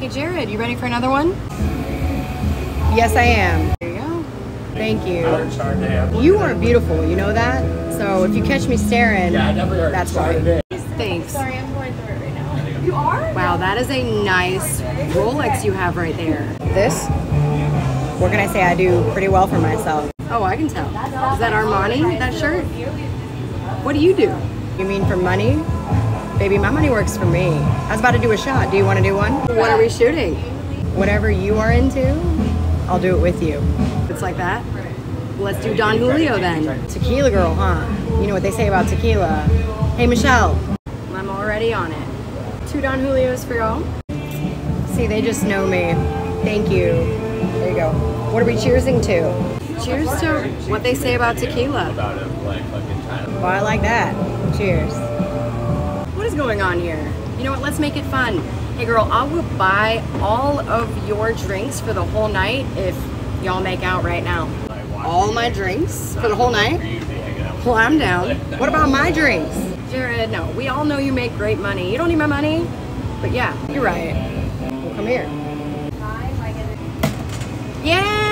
Hey Jared, you ready for another one? Yes, I am. There you go. Thank you. You are beautiful, you know that? So if you catch me staring, that's why. Thanks. Sorry, I'm going through it right now. You are? Wow, that is a nice Rolex you have right there. This, what can I say? I do pretty well for myself. Oh, I can tell. Is that Armani, that shirt? What do you do? You mean for money? Baby, my money works for me. I was about to do a shot. Do you want to do one? What are we shooting? Whatever you are into, I'll do it with you. It's like that? Let's do Don Julio then. Tequila girl, huh? You know what they say about tequila. Hey, Michelle. I'm already on it. Two Don Julios for y'all. See, they just know me. Thank you. There you go. What are we cheersing to? Cheers to what they say about tequila. Oh, I like that. Cheers. Going on here? You know what? Let's make it fun. Hey girl, I will buy all of your drinks for the whole night if y'all make out right now. All my drinks for the whole night? Well, I'm down. What about my drinks? Jared, no, we all know you make great money. You don't need my money, but yeah, You're right. Well, come here. Yeah!